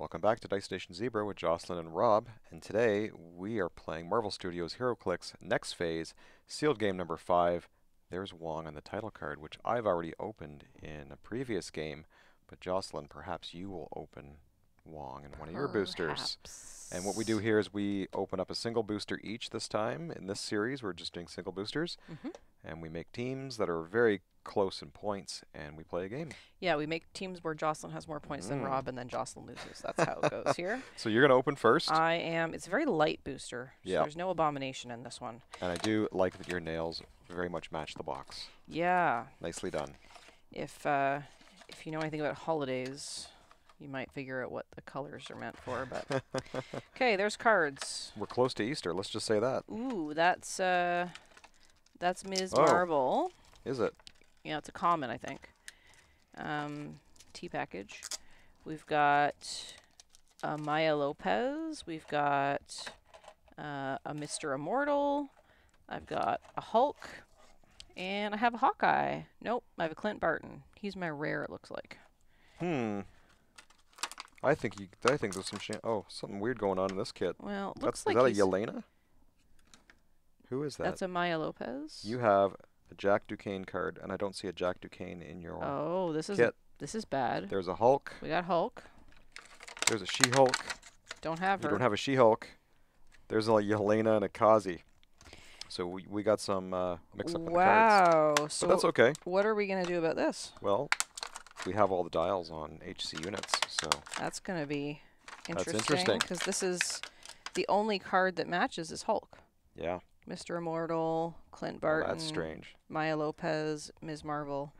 Welcome back to Dice Station Zebra with Jocelyn and Rob, and today we are playing Marvel Studios HeroClix Next Phase, sealed game number 5. There's Wong on the title card, which I've already opened in a previous game, but Jocelyn, perhaps you will open Wong in one of your boosters. And what we do here is we open up a single booster each this time. In this series, we're just doing single boosters, Mhm. and we make teams that are very close in points, and we play a game. Yeah, we make teams where Jocelyn has more points than Mm. Rob, and then Jocelyn loses. That's how it goes here. So you're going to open first, I am. It's a very light booster. So Yeah. There's no abomination in this one. and I do like that your nails very much match the box. Yeah. Nicely done. If uh, if you know anything about holidays, you might figure out what the colors are meant for. But okay, there's cards. We're close to Easter. Let's just say that. Ooh, that's uh, that's Ms. Oh. Marvel. Is it? Yeah, it's a common, I think. Um, tea package. We've got uh, Maya Lopez. We've got uh, a Mr. Immortal. I've got a Hulk. And I have a Hawkeye. Nope, I have a Clint Barton. He's my rare, it looks like. Hmm. I think you. I think there's some. Oh, something weird going on in this kit. Well, it That's looks like is that a Yelena? Who is that? that's a Maya Lopez. you have a Jack Duquesne card, and I don't see a Jack Duquesne in your oh, this is kit. this is bad. There's a Hulk. We got Hulk. There's a She-Hulk. Don't have You her. don't have a She-Hulk. There's a Yelena and a Kazi. So we we got some uh, mix up in the cards. wow. So But that's okay. what are we gonna do about this? Well, we have all the dials on HC units, so That's going to be That's interesting. interesting. Because this is the only card that matches is Hulk. yeah, Mr. Immortal, Clint well, Barton, that's strange. Maya Lopez, Ms. Marvel.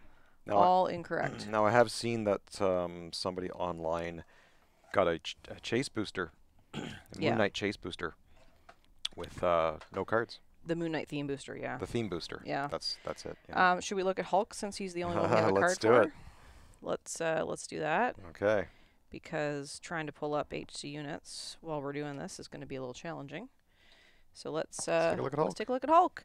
Now, I- all incorrect. Now I have seen that um, somebody online got a, ch- a chase booster, a Yeah. Moon Knight chase booster, with uh, no cards. The Moon Knight theme booster, yeah. The theme booster. Yeah. That's that's it. Yeah. Um, should we look at Hulk since he's the only one we have a Let's do it. Let's uh, let's do that okay. because trying to pull up HC units while we're doing this is going to be a little challenging. So let's uh, take a look at let's Hulk. take a look at Hulk.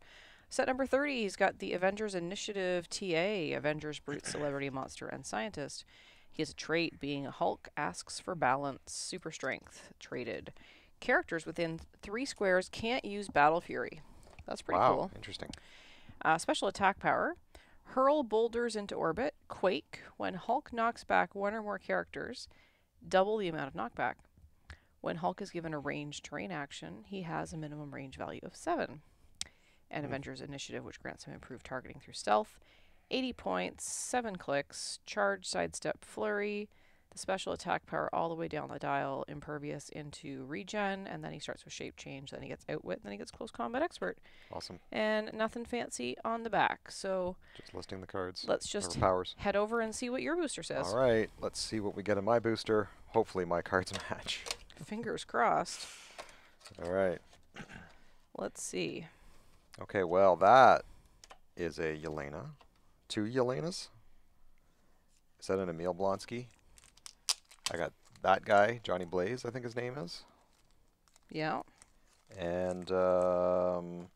Set number 30, he's got the Avengers Initiative TA, Avengers Brute Celebrity Monster and Scientist. He has a trait being a Hulk asks for balance, super strength, traded. Characters within three squares can't use Battle Fury. That's pretty wow. cool. Interesting. Uh, special attack power. Hurl boulders into orbit. Quake. When Hulk knocks back one or more characters, double the amount of knockback. When Hulk is given a ranged terrain action, he has a minimum range value of 7. And Hmm. Avengers Initiative, which grants him improved targeting through stealth. 80 points, 7 clicks, charge, sidestep, flurry. The special attack power all the way down the dial, impervious into regen, and then he starts with shape change, then he gets outwit, then he gets close combat expert Awesome. and nothing fancy on the back. So Just listing the cards. let's just powers. head over and see what your booster says. All right. Let's see what we get in my booster. Hopefully my cards match. Fingers crossed. All right. Let's see. Okay. Well, that is a Yelena. Two Yelenas. Is that an Emil Blonsky? I got that guy, Johnny Blaze, I think his name is. Yeah, And um,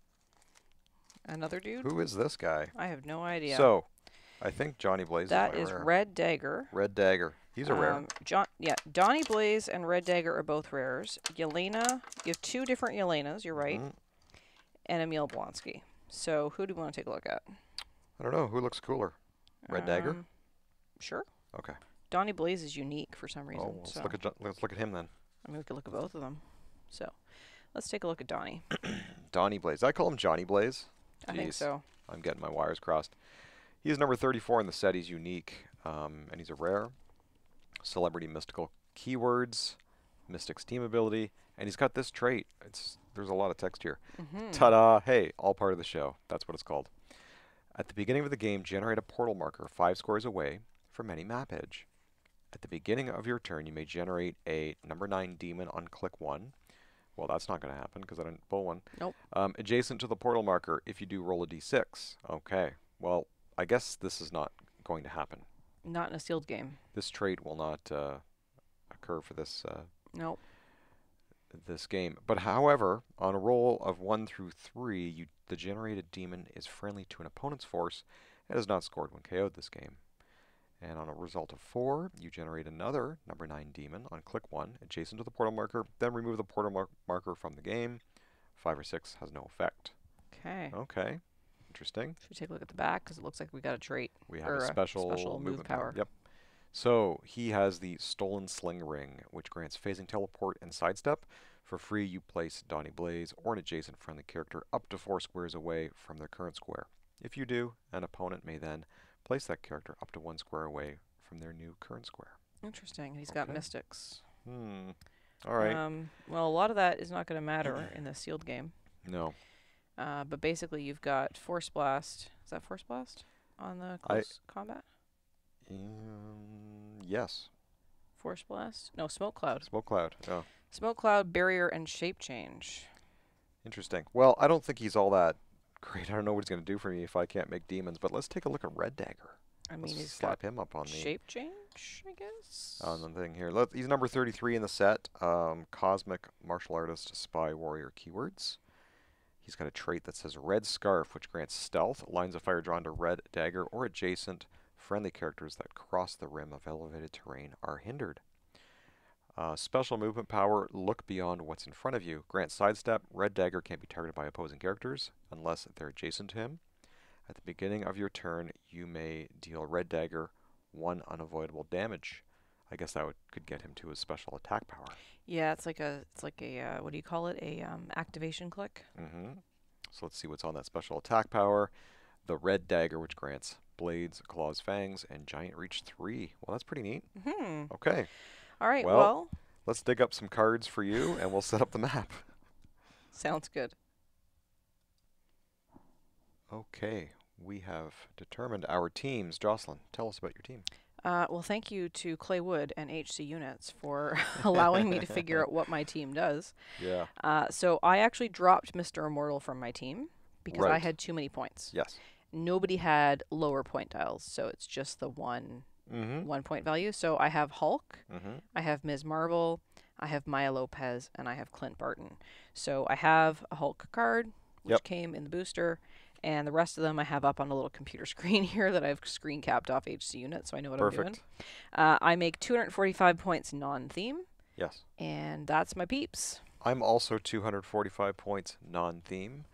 another dude. who is this guy? I have no idea. So, I think Johnny Blaze that is is. Red Dagger. Red Dagger. He's a rare. Um, John, yeah, Donnie Blaze and Red Dagger are both rares. Yelena, you have two different Yelenas. You're right, Mhm. and Emil Blonsky. So who do we want to take a look at? I don't know who looks cooler. Red Dagger? Um, Sure. Okay. Donnie Blaze is unique for some reason. Oh, let's so look at let's look at him then. I mean, we could look at both of them. So let's take a look at Donnie. Donny Blaze. I call him Johnny Blaze. I think so. I'm getting my wires crossed. He's number 34 in the set. He's unique, um, and he's a rare. Celebrity mystical keywords, Mystic's team ability, and he's got this trait. It's there's a lot of text here. Mm-hmm. Ta-da! Hey, all part of the show. That's what it's called. At the beginning of the game, generate a portal marker five squares away from any map edge. At the beginning of your turn, you may generate a number nine demon on click one. Well, that's not going to happen because I didn't pull one. Nope. Um, adjacent to the portal marker, if you do roll a d6. Okay. Well, I guess this is not going to happen. Not in a sealed game. This trait will not uh, occur for this uh, Nope. this game. But however, on a roll of one through three, you, the generated demon is friendly to an opponent's force and has not scored when KO'd this game. And on a result of 4, you generate another number 9 demon on click 1, adjacent to the portal marker, then remove the portal mar marker from the game. 5 or 6 has no effect. Okay. Okay, interesting. Should we take a look at the back? Because it looks like we got a trait. We have a a special, special move power. power. Yep. So he has the Stolen Sling Ring, which grants phasing teleport and sidestep. For free, you place Donny Blaze or an adjacent friendly character up to four squares away from their current square. If you do, an opponent may then place that character up to one square away from their new current square. Interesting. He's got mystics. Hmm. All right. Um, well, a lot of that is not going to matter in the sealed game. no. Uh, but basically, you've got Force Blast. Is that Force Blast on the I- close combat? Um, yes. Force Blast? No, Smoke Cloud. Smoke cloud. Oh, Smoke Cloud, Barrier, and Shape Change. interesting. Well, I don't think he's all that great. I don't know what he's going to do for me if I can't make demons. But let's take a look at Red Dagger. I mean, Let's he's slap him up on the Shape Change, I guess. on the thing here. Let, he's number 33 in the set. Um, Cosmic Martial Artist, Spy Warrior keywords. He's got a trait that says Red Scarf, which grants stealth, lines of fire drawn to Red Dagger or adjacent friendly characters that cross the rim of elevated terrain are hindered. Uh, special movement power, look beyond what's in front of you. Grant sidestep, Red Dagger can't be targeted by opposing characters unless they're adjacent to him. At the beginning of your turn, you may deal Red Dagger one unavoidable damage. I guess that would, could get him to his special attack power. Yeah, it's like a, it's like a, uh, what do you call it? A um, activation click. Mm-hmm. So let's see what's on that special attack power. The Red Dagger, which grants blades, claws, fangs, and giant reach three. Well, that's pretty neat. Hmm. Okay, All right. Well- well let's dig up some cards for you, and we'll set up the map. sounds good. Okay, we have determined our teams. Jocelyn, tell us about your team. Uh, well, thank you to Clay Wood and HC Units for allowing me to figure out what my team does. Yeah. Uh, so I actually dropped Mr. Immortal from my team because I had too many points. Yes. Nobody had lower point dials, so it's just the one Mm-hmm. one point value. So I have Hulk, Mm-hmm. I have Ms. Marvel, I have Maya Lopez, and I have Clint Barton. So I have a Hulk card, which Yep. came in the booster, and the rest of them I have up on a little computer screen here that I've screen capped off HC unit, so I know what I'm doing. Perfect. Uh, I make 245 points non-theme, Yes. and that's my peeps. I'm also 245 points non-theme.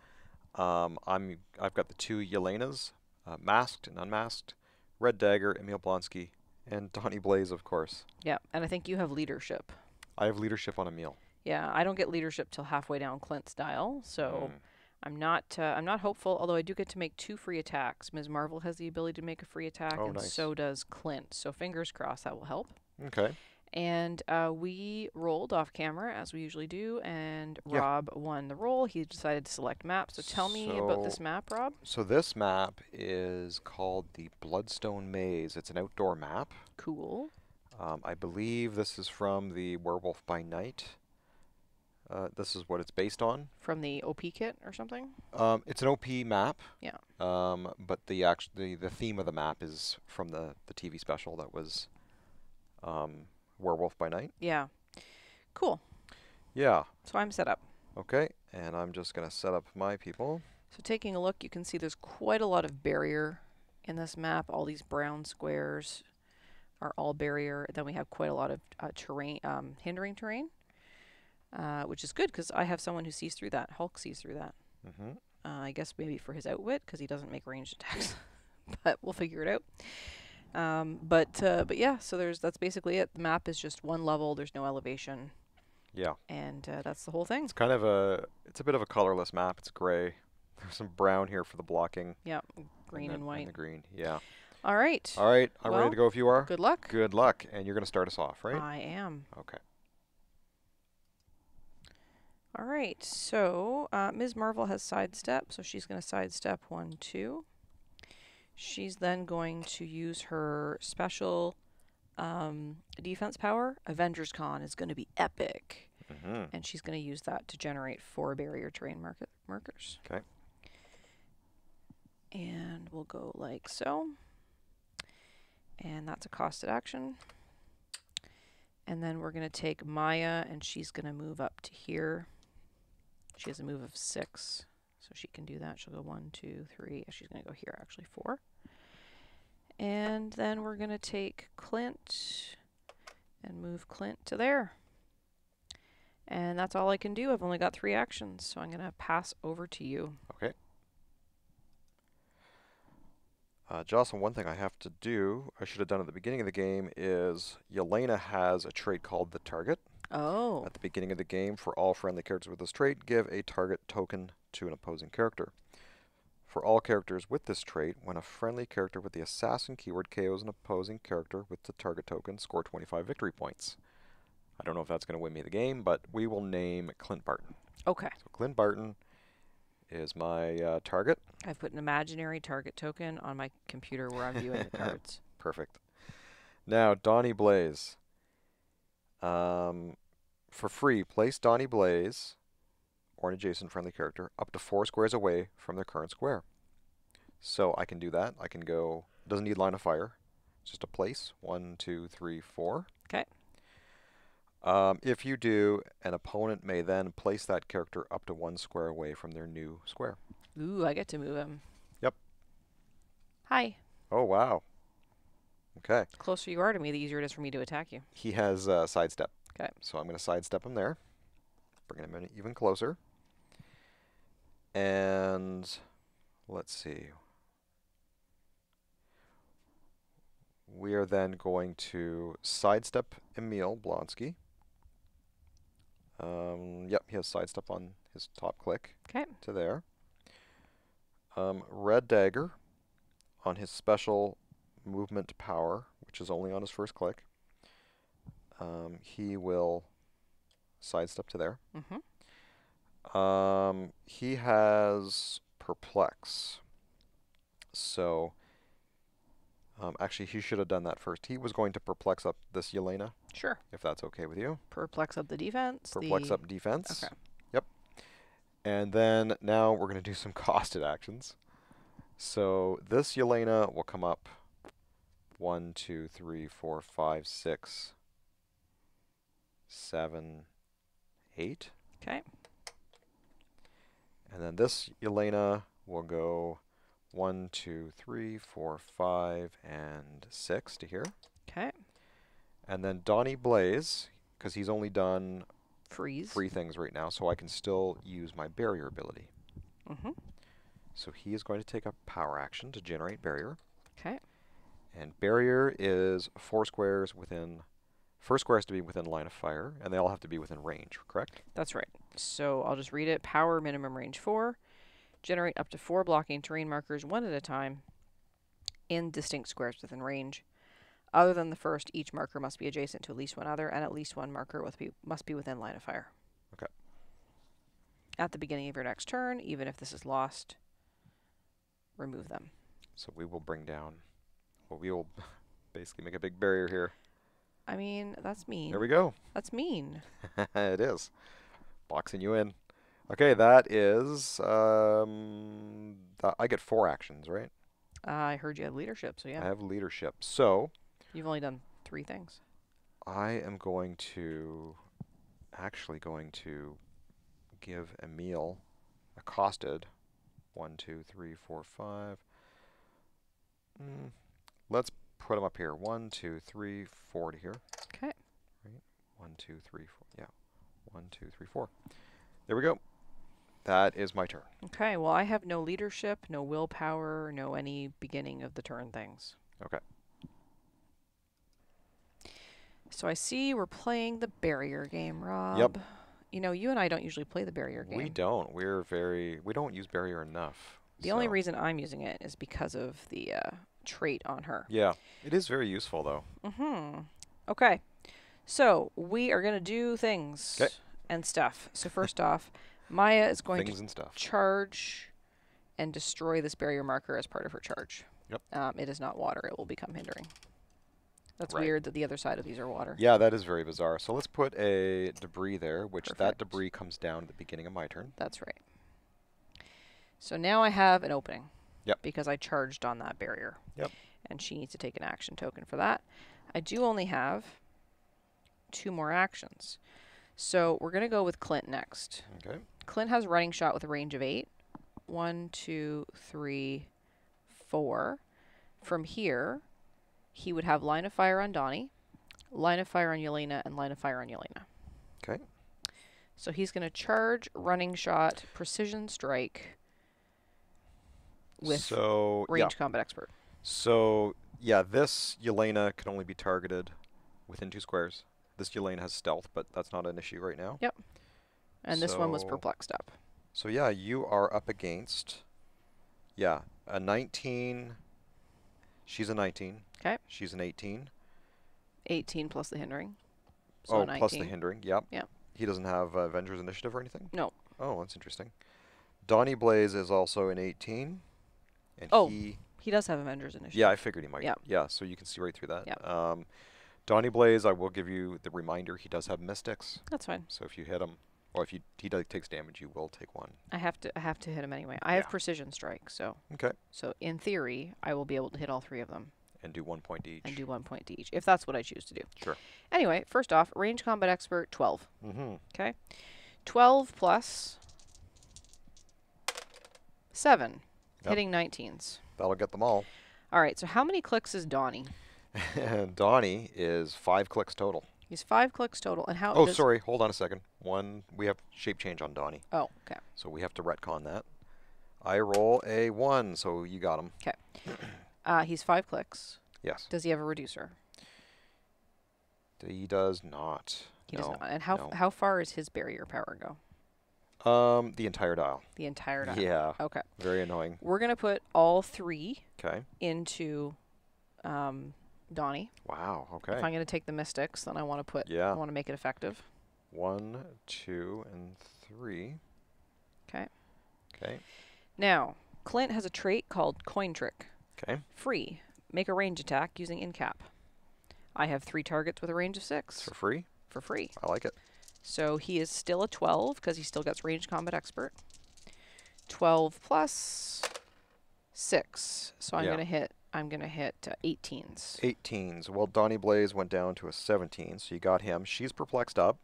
Um, I'm I've got the two Yelenas, uh, masked and unmasked, Red Dagger, Emil Blonsky, and Donny Blaze, of course. Yeah, and I think you have leadership. I have leadership on Emil. Yeah, I don't get leadership till halfway down Clint's dial, so Mm. I'm not uh, I'm not hopeful. Although I do get to make two free attacks. Ms. Marvel has the ability to make a free attack, Oh, and nice. so does Clint. So fingers crossed that will help. Okay. And uh, we rolled off camera as we usually do, and Yeah. Rob won the roll. He decided to select map. So tell me about this map, Rob. So this map is called the Bloodstone Maze. It's an outdoor map. Cool. Um, I believe this is from the Werewolf by Night. Uh, this is what it's based on. From the OP kit or something. Um, it's an OP map. Yeah. Um, but the act the, the theme of the map is from the, the TV special that was um, Werewolf by Night. Yeah. Cool. Yeah. So I'm set up. Okay. And I'm just gonna set up my people. So taking a look, you can see there's quite a lot of barrier in this map. All these brown squares are all barrier. Then we have quite a lot of uh, terrain, um, hindering terrain, uh, which is good because I have someone who sees through that. Hulk sees through that. Mm-hmm. Uh, I guess maybe for his outwit because he doesn't make ranged attacks, but we'll figure it out. Um, but uh, but yeah, so there's that's basically it. The map is just one level. There's no elevation, Yeah. and uh, that's the whole thing. It's kind of a it's a bit of a colorless map. It's gray. There's some brown here for the blocking. Yeah, green then- and white. the green. Yeah. All right. All right. I'm Well, ready to go if you are. Good luck. Good luck. And you're gonna start us off, right? I am. okay. All right, so uh, Ms. Marvel has sidestep, so she's going to sidestep one, two. She's then going to use her special um, defense power. Avengers Con is going to be epic, Mm-hmm. and she's going to use that to generate four barrier terrain market markers. 'Kay. And we'll go like so. And that's a costed action. And then we're going to take Maya, and she's going to move up to here. She has a move of six, so she can do that. She'll go one, two, three. She's going to go here, actually, four. And then we're going to take Clint and move Clint to there. And that's all I can do. I've only got three actions, so I'm going to pass over to you. Okay. Uh, Jocelyn, one thing I have to do, I should have done at the beginning of the game, is Yelena has a trait called the target. Oh. At the beginning of the game, for all friendly characters with this trait, give a target token to an opposing character. For all characters with this trait, when a friendly character with the assassin keyword KOs an opposing character with the target token, score 25 victory points. I don't know if that's going to win me the game, but we will name Clint Barton. Okay. So Clint Barton is my uh, target. I've put an imaginary target token on my computer where I'm viewing the cards. Perfect. Now, Donnie Blaze. Um, for free, place Donnie Blaze or an adjacent friendly character up to four squares away from their current square. So I can do that. I can go, doesn't need line of fire, just a place. One, two, three, four. Okay. Um, if you do, an opponent may then place that character up to one square away from their new square. Ooh, I get to move him. Yep. Hi. Oh, wow. Okay. The closer you are to me, the easier it is for me to attack you. He has uh, sidestep. 'Kay. So I'm going to sidestep him there. Bring him in even closer. And let's see. We are then going to sidestep Emil Blonsky. Um, yep, he has sidestep on his top click 'Kay. to there. Um, Red Dagger on his special movement power, which is only on his first click. Um, he will sidestep to there. Mm-hmm. Um, he has perplex. So, um, actually, he should have done that first. He was going to perplex up this Yelena, Sure. if that's okay with you. Perplex up the defense. Perplex the up defense. Okay. Yep. And then now we're going to do some costed actions. So this Yelena will come up one, two, three, four, five, six, seven, eight. 'Kay. And then this Yelena will go one, two, three, four, five, and six to here. Okay. And then Donnie Blaze, because he's only done Freeze. free things right now, so I can still use my barrier ability. Mm-hmm. So he is going to take a power action to generate barrier. 'Kay. And barrier is four squares within. First square has to be within line of fire, and they all have to be within range, correct? That's right. So I'll just read it. Power minimum range 4. Generate up to 4 blocking terrain markers one at a time in distinct squares within range. Other than the first, each marker must be adjacent to at least one other, and at least one marker with be, must be within line of fire. Okay. At the beginning of your next turn, even if this is lost, remove them. So we will bring down. Well, we will basically make a big barrier here. I mean, that's mean. There we go. That's mean. it is. Boxing you in. Okay, that is. Um, th- I get four actions, right? Uh, I heard you had leadership, so yeah. I have leadership. So You've only done three things. I am going to. Actually, going to give Emil accosted. One, two, three, four, five. Mm, let's put them up here. One, two, three, four to here. 'Kay. One, two, three, four. Yeah. One, two, three, four. There we go. That is my turn. Okay, well, I have no leadership, no willpower, no any beginning of the turn things. Okay. So I see we're playing the barrier game, Rob. Yep. You know, you and I don't usually play the barrier game. We don't. We're very. We don't use barrier enough. The only reason I'm using it is because of the uh, trait on her. Yeah, it is very useful though. Mm-hmm. Okay. So we are gonna do things 'Kay. and stuff. So first off, Maya is going Things to and stuff. charge and destroy this barrier marker as part of her charge. Yep. Um, it is not water. It will become hindering. That's Right. weird that the other side of these are water. Yeah, that is very bizarre. So let's put a debris there, which that debris comes down at the beginning of my turn. That's right. So now I have an opening. Yep. Because I charged on that barrier. Yep. And she needs to take an action token for that. I do only have two more actions. So we're going to go with Clint next. Okay. Clint has running shot with a range of eight. One, two, three, four. From here, he would have line of fire on Donnie, line of fire on Yelena, and line of fire on Yelena. Okay. So he's going to charge, running shot, precision strike with so yeah. range combat expert. So yeah, this Yelena can only be targeted within two squares. This Yelena has stealth, but that's not an issue right now. Yep. And this one was perplexed up. So yeah, you are up against yeah, a 19 She's a 19. Okay. She's an 18. 18 plus the hindering. So oh, 19. plus the hindering. Yep. Yep. He doesn't have uh, Avengers Initiative or anything? No. Oh, that's interesting. Donnie Blaze is also an 18. And Oh, he He does have Avengers Initiative. Yeah, I figured he might. Yep. Yeah, so you can see right through that. Yep. Um, Donnie Blaze, I will give you the reminder he does have Mystics. That's fine. So if you hit him, or if you, he does, takes damage, you will take one. I have to I have to hit him anyway. I have precision strike, so Okay. so in theory, I will be able to hit all three of them And do one point each. and do one point each if that's what I choose to do. Sure. Anyway, first off, range combat expert 12. Mm-hmm. Okay. 12 plus 7. Yep. Hitting 19s. That'll get them all. All right, so how many clicks is Donnie? Donnie is five clicks total. He's 5 clicks total and how Oh, sorry. Hold on a second. One, we have shape change on Donnie, Oh, okay. so we have to retcon that. I roll a one, so you got him. Okay. Uh, he's 5 clicks. Yes. Does he have a reducer? He does not. He no. does not. And how no. how far is his barrier power go? Um, the entire dial. The entire dial. Yeah. Okay. Very annoying. We're going to put all 3 Okay. into um, Donnie. Wow. Okay. If I'm going to take the Mystics, then I want to put Yeah. I want to make it effective. One, two, and three. Okay. Okay. Now, Clint has a trait called Coin Trick. Okay. Free. Make a range attack using incap. I have three targets with a range of six for free. for free. I like it. So he is still a 12 because he still gets range combat expert. 12 plus 6. So I'm Yeah. going to hit I'm going to hit uh, 18s. 18s. Well, Donnie Blaze went down to a 17, so you got him. She's perplexed up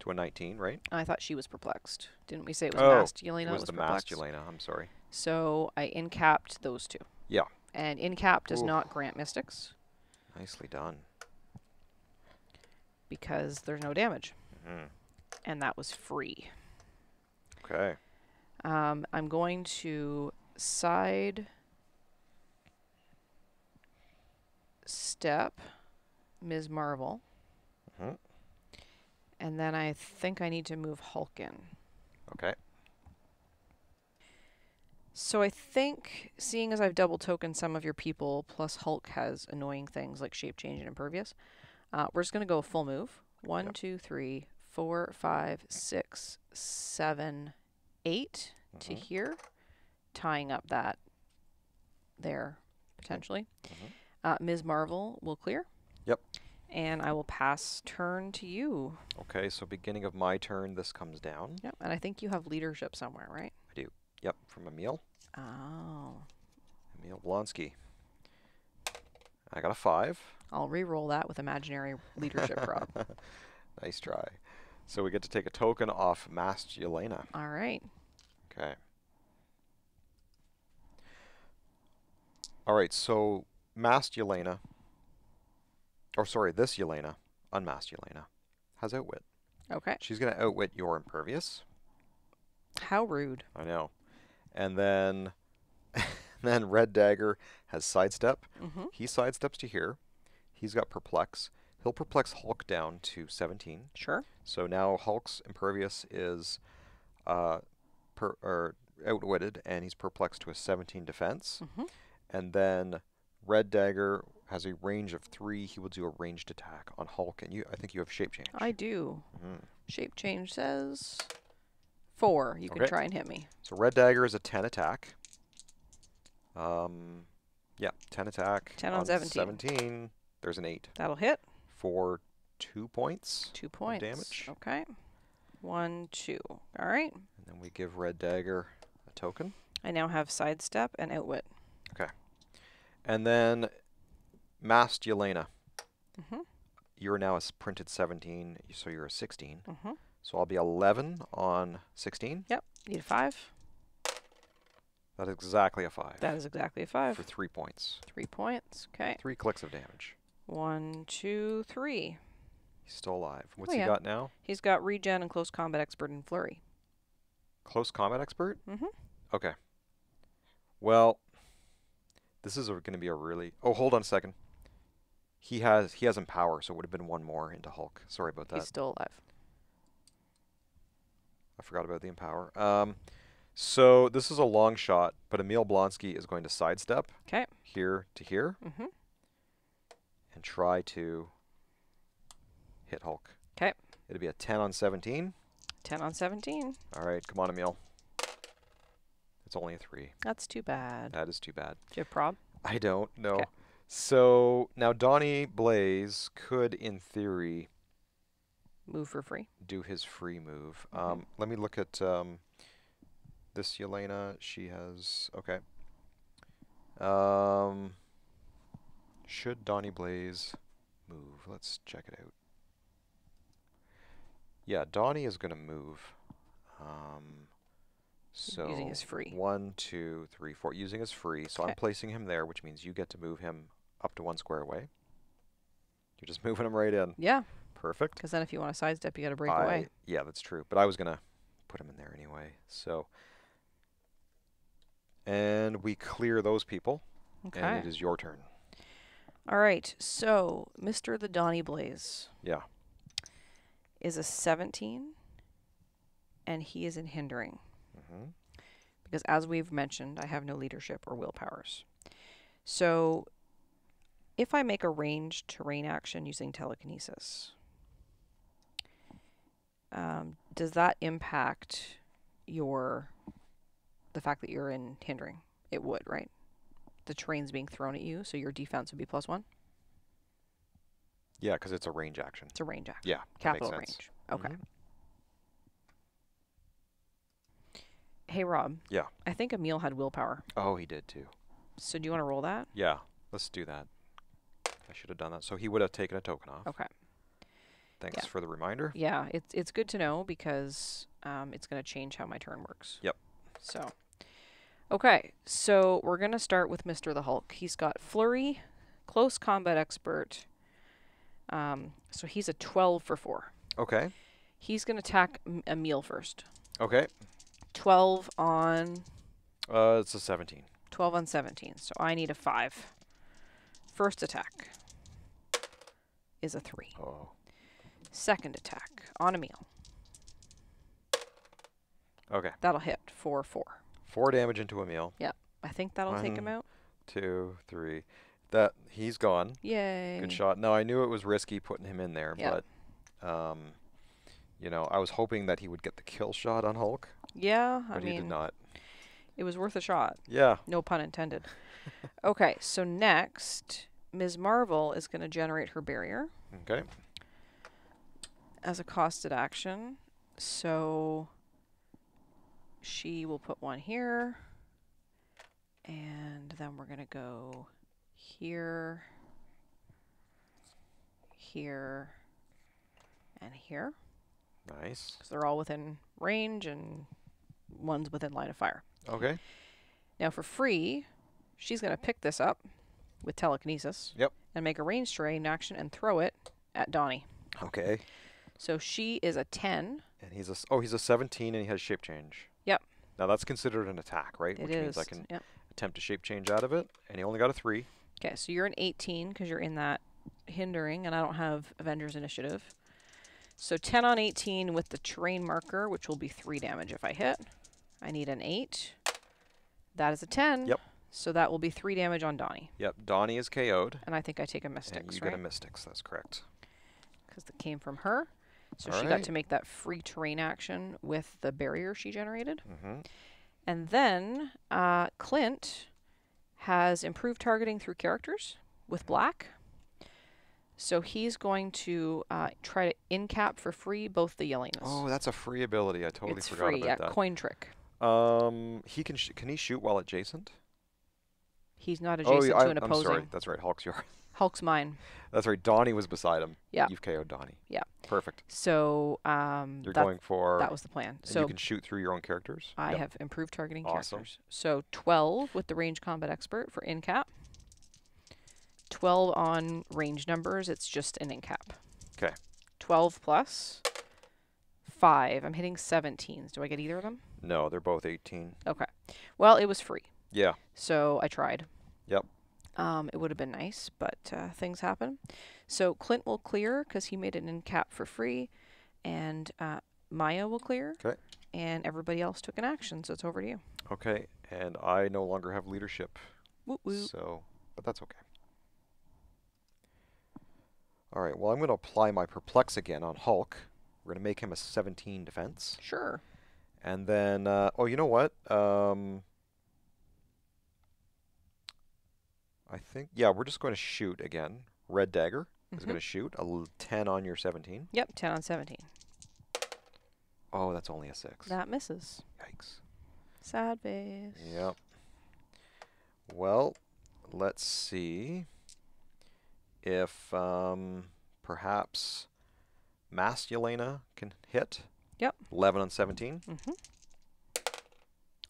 to a 19, right? I thought she was perplexed. Didn't we say it was Oh, masked Yelena it was was the perplexed? masked Yelena. I'm sorry. So I incapped those two. Yeah. And incap does Oof. not grant mystics Nicely done. because there's no damage. hmm And that was free. Okay. Um, I'm going to side step Ms. Marvel. Mhm. And then I think I need to move Hulk in. Okay. So I think, seeing as I've double tokened some of your people, plus Hulk has annoying things like shape change and impervious, uh, we're just going to go a full move. One, Yep. two, three, four, five, six, seven, eight to Mhm. here, tying up that there potentially. Mhm. Uh, Ms. Marvel will clear. Yep. And I will pass turn to you. Okay, so beginning of my turn, this comes down. Yep. And I think you have leadership somewhere, right? I do. Yep, from Emil. Oh. Emil Blonsky. I got a five. I'll re-roll that with imaginary leadership prop. nice try. So we get to take a token off Masked Yelena. All right. Okay. All right, so Masked Yelena, or sorry, this Yelena, unmasked Yelena, has Outwit. Okay. She's going to outwit your Impervious. How rude. I know. And then, then Red Dagger has Sidestep. Mm-hmm. He sidesteps to here. He's got Perplex. He'll Perplex Hulk down to 17. Sure. So now Hulk's impervious is uh, per, or outwitted, and he's perplexed to a 17 defense. Mm-hmm. And then Red Dagger has a range of three. He will do a ranged attack on Hulk, and you. I think you have shape change. I do. Mhm. Shape change says four. You can try and hit me. So Red Dagger is a 10 attack. Um, yeah, 10 attack. 10 on 17. 17. There's an eight That'll hit. For two points. Two points. damage. Okay. One, two. All right. And then we give Red Dagger a token. I now have sidestep and outwit. Okay. And then Masked Yelena. Mm-hmm. You're now a printed 17, so you're a 16. Mm-hmm. So I'll be 11 on 16. Yep. Need a five. That is exactly a five. That is exactly a five. for three points. Three points. Okay. Three clicks of damage. One, two, three. He's still alive. What's Oh, he got now? He's got regen and close combat expert and flurry. Close combat expert? Mhm. Okay. Well, this is going to be a really. Oh, hold on a second. He has he has empower, so it would have been one more into Hulk. Sorry about that. He's still alive. I forgot about the empower. Um, so this is a long shot, but Emil Blonsky is going to sidestep. Okay. here to here Mm-hmm. And try to hit Hulk. Okay. It'll be a 10 on 17. Ten on seventeen. All right, come on, Emil. It's only a three. That's too bad. That is too bad. Do you have prob? I don't know. 'Kay. So now Donnie Blaze could, in theory, Move for free. do his free move. Mhm. Um, let me look at um, this Yelena. She has okay. Um, should Donnie Blaze move? Let's check it out. Yeah, Donnie is going to move. Um, so Using his free. one, two, three, four. Using his free, so I'm placing him there, which means you get to move him up to one square away. You're just moving him right in. Yeah, Perfect. because then if you want to sidestep, you got to break I- away. Yeah, that's true. But I was gonna put him in there anyway. So, and we clear those people, Okay. and it is your turn. All right. So, Mr. the Donny Blaze Yeah. is a 17, and he is in hindering. hmm because as we've mentioned, I have no leadership or will powers. So if I make a ranged terrain action using telekinesis, um, does that impact your the fact that you're in hindering? It would, right? The terrain's being thrown at you, so your defense would be plus one. Yeah, because it's a range action. It's a range action. Yeah, Capital range. Okay. Mhm. Hey Rob. Yeah. I think Emil had willpower. Oh, he did too. So do you want to roll that? Yeah, let's do that. I should have done that. So he would have taken a token off. Okay. Thanks yeah. for the reminder. Yeah, it's it's good to know because um, it's going to change how my turn works. Yep. So, okay, so we're going to start with Mister the Hulk. He's got flurry, close combat expert. Um, so he's a twelve for four. Okay. He's going to attack M- Emil first. Okay. Twelve on Uh, it's a 17. twelve on seventeen. So I need a five. First attack is a three. Oh. Second attack on Emil. Okay. That'll hit for four. Four damage into Emil. Yep. I think that'll take him out. Two, three. That he's gone. Yay. Good shot. No, I knew it was risky putting him in there, Yeah. but um, you know, I was hoping that he would get the kill shot on Hulk, Yeah, but I he did not. it was worth a shot. Yeah. No pun intended. okay, so next, Ms. Marvel is going to generate her barrier Okay. as a costed action. So she will put one here. And then we're going to go here, here, and here. Nice. Because they're all within range and one's within line of fire. Okay. Now for free, she's going to pick this up with telekinesis. Yep. And make a range terrain action and throw it at Donnie. Okay. So she is a 10. And he's a oh, he's a 17 and he has shape change. Now that's considered an attack, right? It Which is. means I can Yep. attempt to shape change out of it, and he only got a three. Okay, so you're an 18 because you're in that hindering, and I don't have Avengers Initiative. So 10 on 18 with the terrain marker, which will be 3 damage if I hit. I need an 8. That is a 10. Yep. So that will be 3 damage on Donnie. Yep. Donnie is KO'd, And I think I take a and Mystics, you right? get a Mystics. That's correct. because it came from her. So All she right. got to make that free terrain action with the barrier she generated. Mm-hmm. And then uh, Clint has improved targeting through characters with black. So he's going to uh, try to incap for free both the Yelenas. Oh, that's a free ability. I totally it's forgot free, yeah, about coin trick. Um, he can sh- can he shoot while adjacent? He's not oh, adjacent yeah, to I, an I'm opposing. sorry. That's right. Hulk's yours. Hulk's mine. That's right. Donnie was beside him. Yeah. You've KO'd Donnie. Yeah. Perfect. So um, You're that, going for. that was the plan. So you can shoot through your own characters. I Yep. have improved targeting Awesome. characters. So 12 with the range combat expert for in cap. 12 on range numbers. It's just an in cap. Okay. 12 plus 5. I'm hitting 17s. Do I get either of them? No, they're both 18. Okay. Well, it was free. Yeah. So I tried. Yep. Um, it would have been nice, but uh, things happen. So Clint will clear because he made an in cap for free, and uh, Maya will clear. 'Kay. And everybody else took an action, so it's over to you. Okay. And I no longer have leadership. Woot woot. So, but that's okay. All right. Well, I'm going to apply my perplex again on Hulk. We're going to make him a 17 defense. Sure. And then, uh, oh, you know what? Um, I think, yeah, we're just going to shoot again. Red Dagger is Mhm. going to shoot a l- 10 on your 17. Yep, 10 on 17. Oh, that's only a 6. That misses. Yikes. Sad face. Yep. Well, let's see if um, perhaps Masked Yelena can hit. Yep. 11 on 17. Mm-hmm.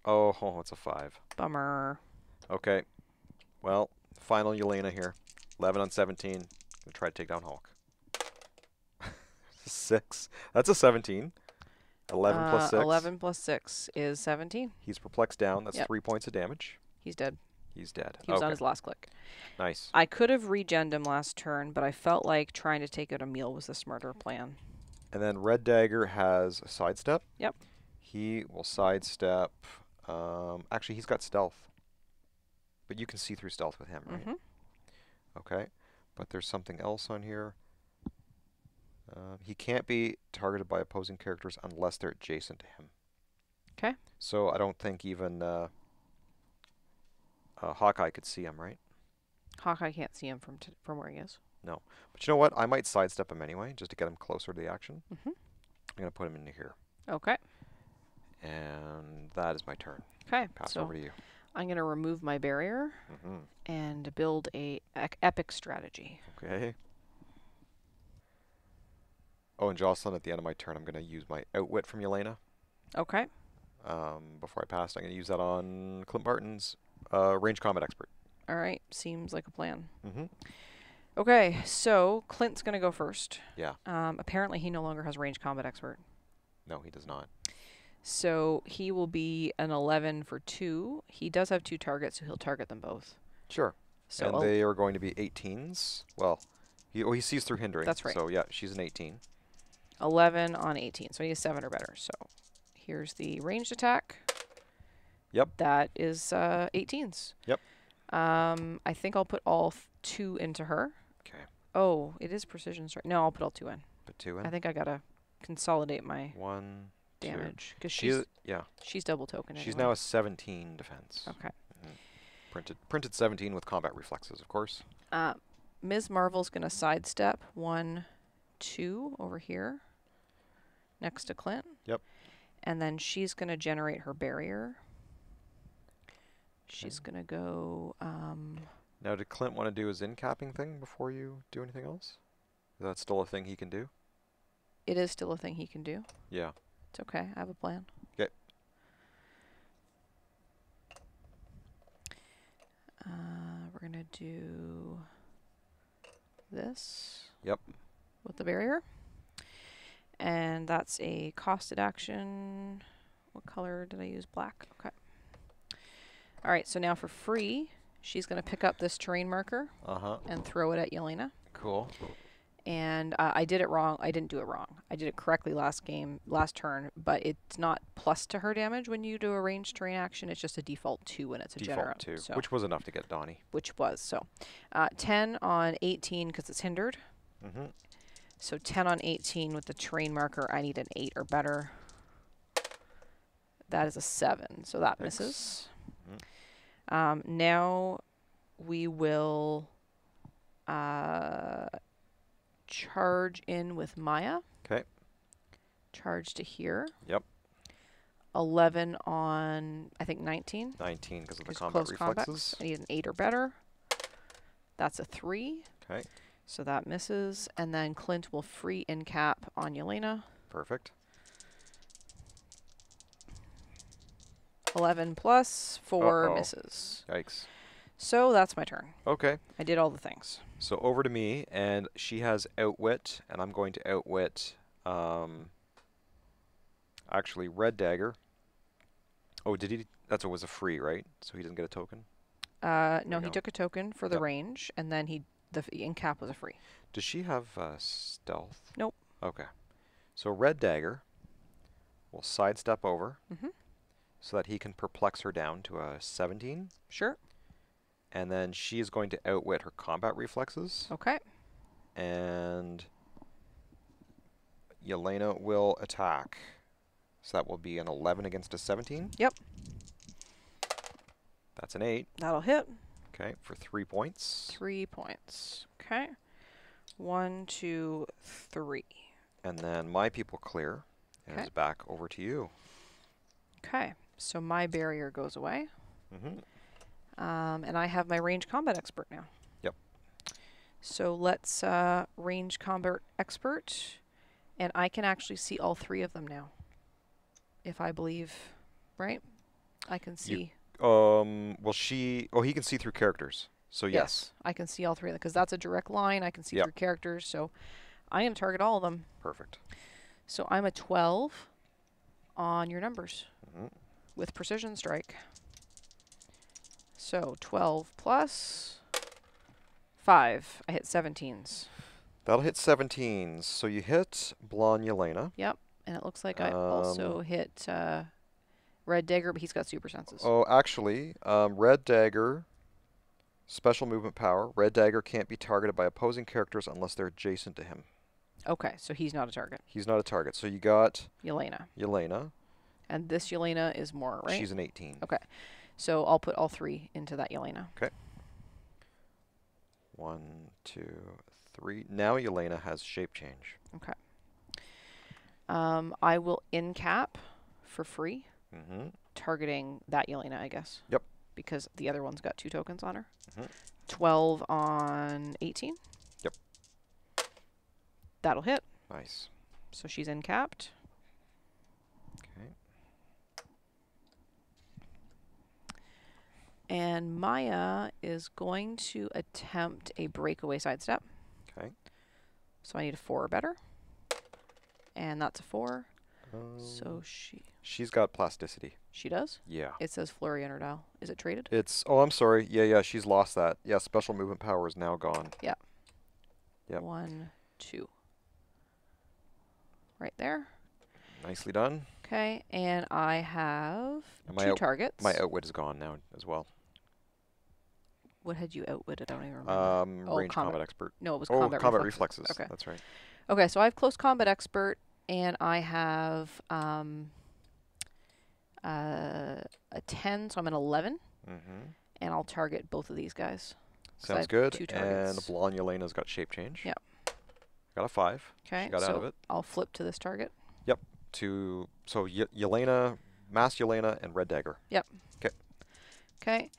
Oh, oh, it's a 5. Bummer. Okay. Well, final Yelena here. 11 on 17. Gonna try to take down Hulk. 6. That's a 17. 11 Uh, plus 6. 11 plus 6 is 17. He's perplexed down. That's Yep. 3 points of damage. He's dead. He's dead. He was okay. on his last click. nice. I could have regened him last turn, but I felt like trying to take out Emil was the smarter plan. And then Red Dagger has a sidestep. Yep. He will sidestep. Um, actually, he's got stealth. But you can see through stealth with him, right? hmm Okay. But there's something else on here. Uh, he can't be targeted by opposing characters unless they're adjacent to him. Okay. So I don't think even uh, uh, Hawkeye could see him, right? Hawkeye can't see him from t- from where he is. No, but you know what? I might sidestep him anyway, just to get him closer to the action. Mhm. I'm going to put him into here. Okay. And that is my turn. Okay. Pass so over to you. I'm going to remove my barrier hmm and build a ec- epic strategy. Okay. Oh, and Jocelyn, at the end of my turn, I'm going to use my outwit from Yelena. Okay. Um, before I pass, I'm going to use that on Clint Barton's uh, range combat expert. All right. Seems like a plan. Mm-hmm. Okay. So Clint's going to go first. Yeah. Um, apparently, he no longer has range combat expert. No, he does not. So he will be an 11 for two. He does have two targets, so he'll target them both. Sure. So and el- they are going to be 18s. Well, he, oh, he sees through hindering. That's right. So, yeah, she's an 18. 11 11 on 18. So he has 7 or better. So here's the ranged attack. Yep. That is uh, 18s. Yep. Um, I think I'll put all two into her. Okay. Oh, it is precision strike. No, I'll put all two in. Put two in. I think I gotta consolidate my One. Damage because she's is, yeah. she's double token. She's anyway. now a 17 defense. okay. Mhm. Printed, printed 17 with combat reflexes, of course. Uh, Ms. Marvel's gonna sidestep one, two over here, next to Clint. Yep. And then she's gonna generate her barrier. She's Okay. gonna go. Um, Now, did Clint want to do his in-capping thing before you do anything else? Is that still a thing he can do? it is still a thing he can do. Yeah. It's okay. I have a plan. 'Kay. Uh, we're gonna do this. Yep. With the barrier, and that's a costed action. What color did I use? Black. Okay. All right. So now for free, she's gonna pick up this terrain marker Uh-huh. and throw it at Yelena. Cool. And uh, I did it wrong. I didn't do it wrong. I did it correctly last game, last turn, but it's not plus to her damage when you do a ranged terrain action. It's just a default two when it's a Default general, two, so, which was enough to get Donnie. which was so uh, ten on eighteen because it's hindered. Mm-hmm. So ten on eighteen with the terrain marker. I need an eight or better. That is a seven, so that misses. Mhm. Um, now we will uh, charge in with Maya. Okay. Charge to here. Yep. 11 on, I think, 19. 19 because of the combat reflexes. I need an 8 or better. That's a three. Okay. So that misses. And then Clint will free in cap on Yelena. Perfect. 11 plus, 4 Uh-oh. misses. Yikes. So that's my turn. Okay. I did all the things. So over to me, and she has outwit, and I'm going to outwit. Um, actually, red dagger. Oh, did he? That's what was a free, right? So he doesn't get a token. Uh, no, he go. took a token for the Yep. range, and then he the f- in cap was a free. Does she have uh, stealth? Nope. Okay. So red dagger will sidestep over mm -hmm. so that he can perplex her down to a 17, Sure. And then she is going to outwit her combat reflexes, Okay. and Yelena will attack. So that will be an 11 against a 17. Yep. That's an 8. That'll hit. Okay, for 3 points. Three points. Okay. One, two, three. And then my people clear, and Okay. it's back over to you. Okay. So my barrier goes away. Mm-hmm. Um, and I have my range combat expert now. Yep. So let's uh, range combat expert, and I can actually see all three of them now. If I believe, right? I can see. Um, well, she. Oh, he can see through characters. So yes, I can see all three of them because that's a direct line. I can see Yep. through characters, so I am going to target all of them. perfect. So I'm a 12 on your numbers hmm with precision strike. So 12 plus 5. I hit 17s. That'll hit 17s. So you hit Blonde Yelena. Yep. And it looks like I also Um, hit uh, Red Dagger, but he's got super senses. Oh, actually, um, Red Dagger, special movement power. Red Dagger can't be targeted by opposing characters unless they're adjacent to him. Okay, so he's not a target. He's not a target. So you got Yelena. Yelena. And this Yelena is more, right? She's an 18. Okay. So I'll put all three into that Yelena. Okay. One, two, three. Now Yelena has shape change. Um, I will in cap for free, Mm-hmm. targeting that Yelena, I guess. Yep. Because the other one's got two tokens on her. Mhm. 12 on 18. Yep. That'll hit. Nice. So she's in capped. Okay. And Maya is going to attempt a breakaway sidestep. Okay. So I need a four or better. And that's a four. Um, So she she's got plasticity. she does. Yeah. It says flurry on her dial. Is it traded? It's. Oh, I'm sorry. Yeah, yeah. She's lost that. Yeah. Special movement power is now gone. Yeah. Yep. One, two. Right there. Nicely done. Okay, and I have And two out- targets. My outwit is gone now as well. What had you outwitted? I don't even remember. Um, Oh, range combat combat expert. no, it was Oh, combat, combat reflexes. reflexes. Okay. That's right. Okay, so I have close combat expert, and I have um, uh, a ten, so I'm an eleven, Mm-hmm. and I'll target both of these guys. Sounds good. Two And targets. Blonde Yelena's got shape change. Yep. Got a five. Okay, got so out of it. I'll flip to this target. Yep. To so y- Yelena, Masked Yelena, and Red Dagger. Yep. Okay. Okay,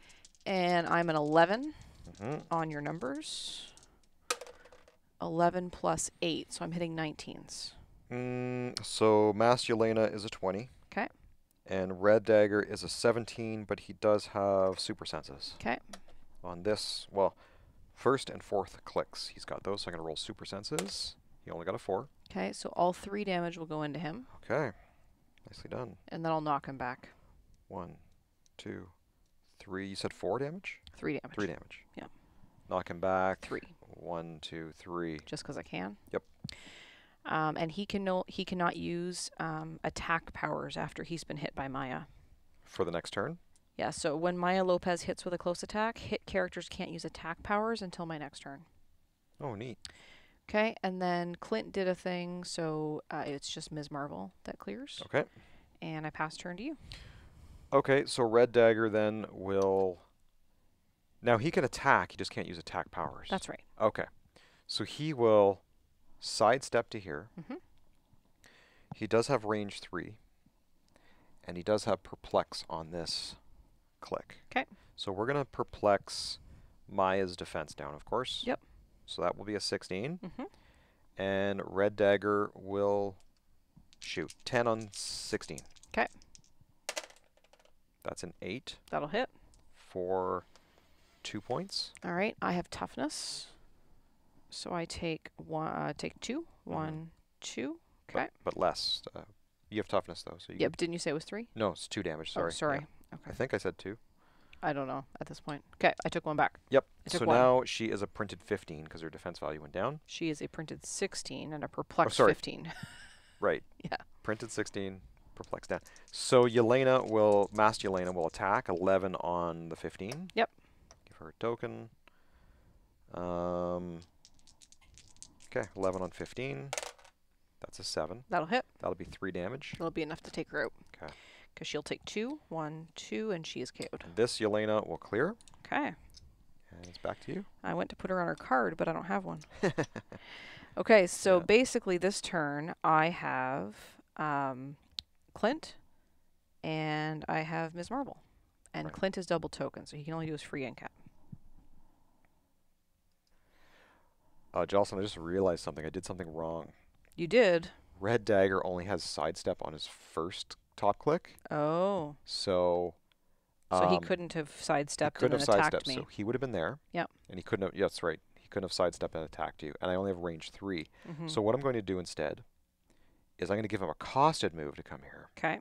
and I'm an eleven Mm-hmm. on your numbers. Eleven plus eight, so I'm hitting 19s. Mm, so Masked Yelena is a 20. Okay. And Red Dagger is a seventeen, but he does have super senses. Okay. On this, well, first and fourth clicks, he's got those. So I'm gonna roll super senses. He only got a four. Okay, so all three damage will go into him, Okay. Nicely done. and then I'll knock him back. One, two, three. You said four damage? Three damage. Three damage. Yeah. Knock him back. Three, One, two, three. just because I can. Yep. Um, and he can no, he cannot use um, attack powers after he's been hit by Maya. For the next turn. Yeah, so when Maya Lopez hits with a close attack, hit characters can't use attack powers until my next turn. Oh, neat. Okay, and then Clint did a thing, so uh, it's just Ms. Marvel that clears. Okay. And I pass turn to you. Okay, so Red Dagger then will. Now he can attack, he just can't use attack powers. That's right. Okay. So he will sidestep to here. Mhm. He does have range three. And he does have perplex on this click. Okay. So we're going to perplex Maya's defense down, of course. Yep. So that will be a 16. Mm-hmm. And Red Dagger will shoot 10 on 16. That's an 8 That'll hit. for 2 points. All right. I have toughness. So I take one. Uh, take two. One, two. but- Okay. But, less. Uh, you have toughness, though. So you Yeah, but didn't you say it was three? No, it's 2 damage. Sorry. Oh, sorry. Yeah. I think I said 2. I don't know at this point. Okay, I took one back. Yep. So one. now she is a printed 15 because her defense value went down. She is a printed 16 and a perplexed sorry. 15. Right. Yeah. Printed 16, perplexed down. So Yelena will, Masked Yelena will attack 11 on the 15. Yep. Give her a token. Um. Okay, 11 on 15. That's a 7. That'll hit. That'll be 3 damage. That'll be enough to take her out. Okay. Because she'll take two. One, two, and she is KO'd. This Yelena will clear. Okay. And it's back to you. I went to put her on her card, but I don't have one. Okay, so Yeah. basically this turn I have um, Clint and I have Ms. Marvel. And Right. Clint is double token, so he can only do his free end cap. Uh, Jocelyn, I just realized something. I did something wrong. You did. Red Dagger only has sidestep on his first top click. Oh. So. So he um, couldn't have sidestepped couldn't and have attacked sidestepped, me. so he would have been there. Yep. And he couldn't have. Yeah, that's right. He couldn't have sidestepped and attacked you. And I only have range 3 Mhm. So what I'm going to do instead is I'm going to give him a costed move to come here, Okay.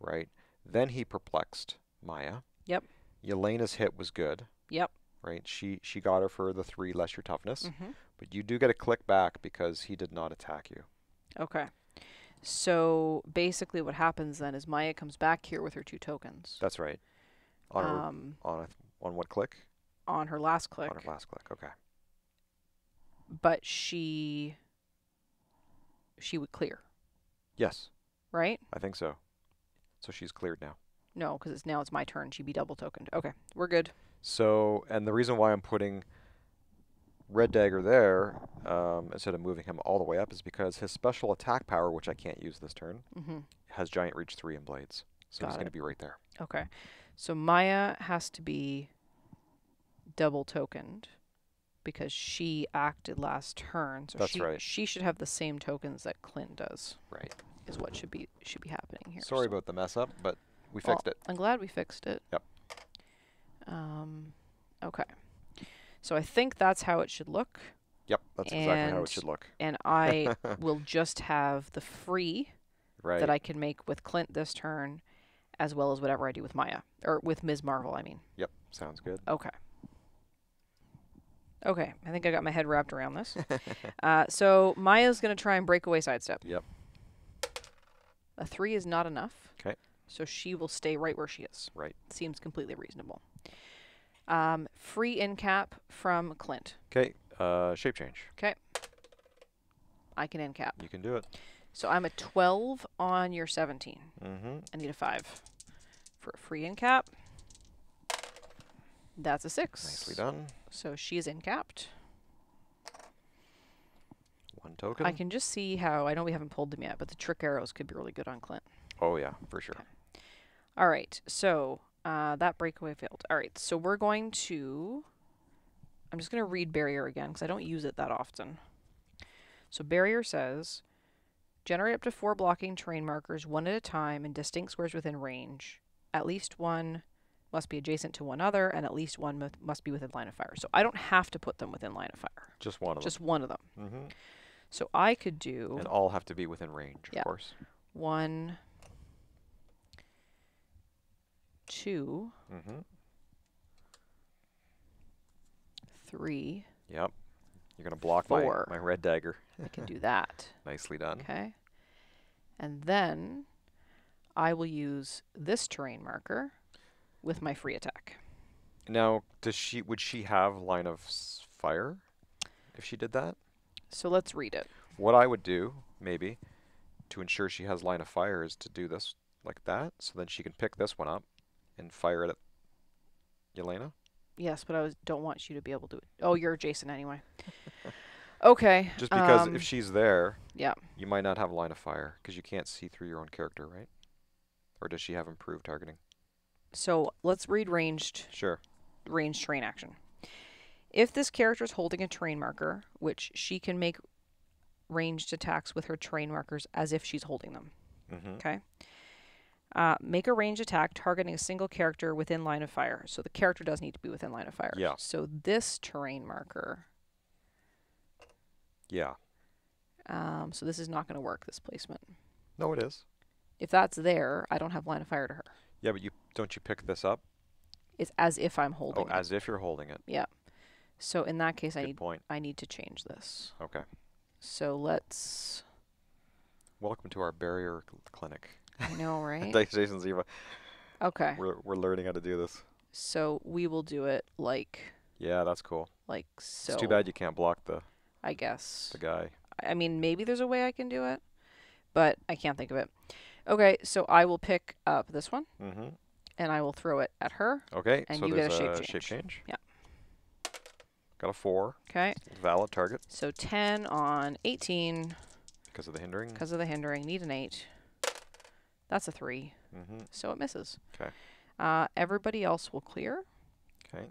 right? Then he perplexed Maya. Yep. Yelena's hit was good, Yep. right? She she got her for the three less your toughness, hmm but you do get a click back because he did not attack you. Okay. So basically, what happens then is Maya comes back here with her two tokens. That's right. On um, on a, on what click? on her last click, On her last click. Okay. but she she would clear, Yes, right? I think so. So she's cleared now. No, because it's now it's my turn. She'd be double tokened. Okay, we're good. So, and the reason why I'm putting Red Dagger there um, instead of moving him all the way up is because his special attack power, which I can't use this turn, hmm has Giant Reach 3 and Blades. So Got he's going to be right there. Okay, so Maya has to be double tokened because she acted last turn. So That's she, right. She should have the same tokens that Clint does. Right. Is what should be should be happening here. Sorry so- about the mess up, but we Well, fixed it. I'm glad we fixed it. Yep. Um, okay. So I think that's how it should look, Yep, that's exactly how it should look. and I will just have the free Right. that I can make with Clint this turn, as well as whatever I do with Maya or with Ms. Marvel. I mean. Yep, sounds good. Okay. Okay, I think I got my head wrapped around this. uh, so Maya's gonna try and break away sidestep. Yep. A three is not enough. Okay. So she will stay right where she is. Right. Seems completely reasonable. Um, free in cap from Clint. Okay, uh, shape change. Okay. I can end cap. You can do it. So I'm a 12 on your 17. Mm-hmm. I need a 5 for a free in cap. That's a 6. Nicely done. So she is in capped. One token. I can just see how, I know we haven't pulled them yet, but the trick arrows could be really good on Clint. Oh, yeah, for sure. All right, so uh, that breakaway failed. All right, so we're going to. I'm just going to read barrier again because I don't use it that often. So barrier says, generate up to four blocking terrain markers one at a time in distinct squares within range. At least one must be adjacent to one other, and at least one must be within line of fire. So I don't have to put them within line of fire, Just one of them. just one of them. them. Mm-hmm. So I could do And all have to be within range, Yeah. of course. one, two, Mm-hmm. three. Yep. You're going to block my, my red dagger. I can do that. Nicely done. Okay. And then I will use this terrain marker with my free attack. Now, does she would she have line of fire if she did that? So let's read it. What I would do, maybe, to ensure she has line of fire is to do this like that, so then she can pick this one up and fire it at Yelena. Yes, but I was, don't want you to be able to. Oh, you're Jason anyway. Okay. Just because um, if she's there, yeah. you might not have line of fire because you can't see through your own character, right? Or does she have improved targeting? So let's read ranged Sure. ranged terrain action. If this character is holding a terrain marker, which she can make ranged attacks with her terrain markers as if she's holding them. Mm-hmm. Okay. Uh, make a ranged attack targeting a single character within line of fire. So the character does need to be within line of fire. Yeah. So this terrain marker. Yeah. Um, so this is not going to work. This placement. No, it is. If that's there, I don't have line of fire to her. Yeah, but you don't you pick this up? It's as if I'm holding. Oh, it. as if you're holding it. Yeah. So in that case, I need point. I need to change this. Okay. So let's. Welcome to our barrier cl- clinic. I know, right? Jason Ziva. okay. We're we're learning how to do this. So we will do it like Yeah, that's cool. like so. it's too bad you can't block the I guess. the guy. I mean, maybe there's a way I can do it, but I can't think of it. Okay, so I will pick up this one Mm-hmm. and I will throw it at her. Okay. And so you get a shape shape change. change. Yeah. Got a four. Okay, Valid target so 10 on 18 because of the hindering. because of the hindering. Need an 8. That's a 3, Mm-hmm. so it misses. 'Kay. Uh, everybody else will clear. Okay.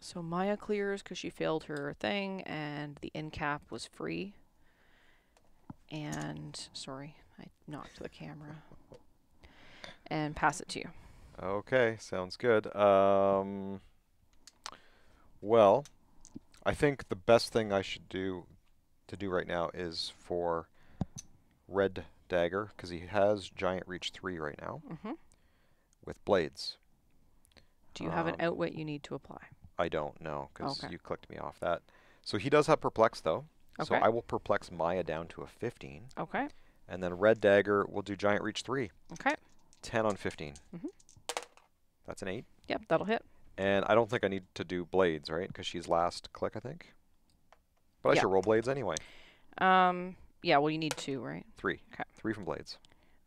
So Maya clears because she failed her thing, and the end cap was free. And sorry, I knocked the camera. And pass it to you. Okay, sounds good. Um, well, I think the best thing I should do to do right now is for Red Dagger because he has Giant Reach three right now hmm with blades. Do you have an Um, outwit you need to apply? I don't know because Okay. you clicked me off that. So he does have perplex though. Okay. So I will perplex Maya down to a 15, Okay. And then Red Dagger will do Giant Reach three. Okay. 10 on 15. Mhm. That's an 8. Yep, that'll hit. And I don't think I need to do blades, right? Because she's last click, I think. But I Yeah. should roll blades anyway. Um. Yeah. Well, you need two, right? Three. Okay. Three from blades.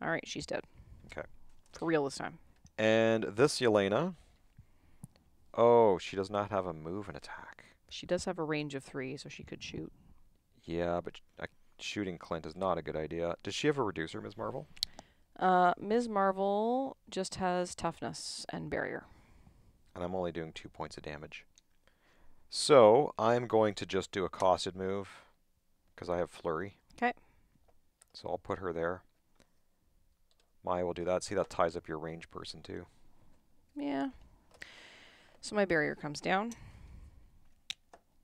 All right. She's dead. Okay. For real this time. And this Yelena. Oh, she does not have a move and attack. She does have a range of three, so she could shoot. Yeah, but uh, shooting Clint is not a good idea. Does she have a reducer, Ms. Marvel? Uh, Ms. Marvel just has toughness and barrier. And I'm only doing two points of damage. So I'm going to just do a costed move because I have flurry. Okay. So I'll put her there. Maya will do that. See, that ties up your range person too. Yeah. So my barrier comes down.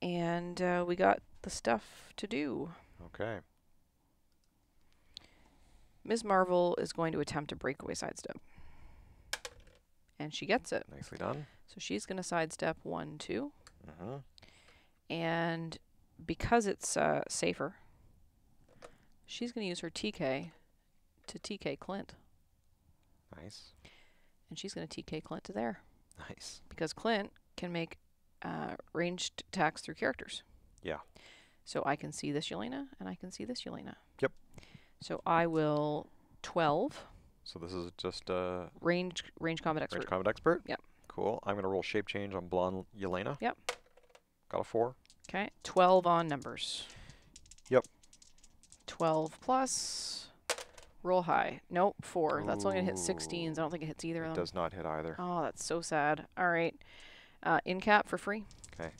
And uh, we got the stuff to do. Okay. Ms. Marvel is going to attempt a breakaway sidestep. And she gets it. Nicely done. So she's going to sidestep one, two. hmm And because it's uh, safer, she's going to use her TK to TK Clint. Nice. And she's going to TK Clint to there. Nice. because Clint can make uh, ranged attacks through characters. Yeah. So I can see this Yelena and I can see this Yelena. Yep. So I will 12 So this is just a range range combat expert. range combat expert. Yep. Cool. I'm gonna roll shape change on blonde Yelena. Yep. Got a four. Okay. 12 on numbers. Yep. 12 plus. Roll high. Nope, 4. That's only going to hit 16s. I don't think it hits either It of them. does not hit either. Oh, that's so sad. All right. Uh, in cap for free. 'Kay.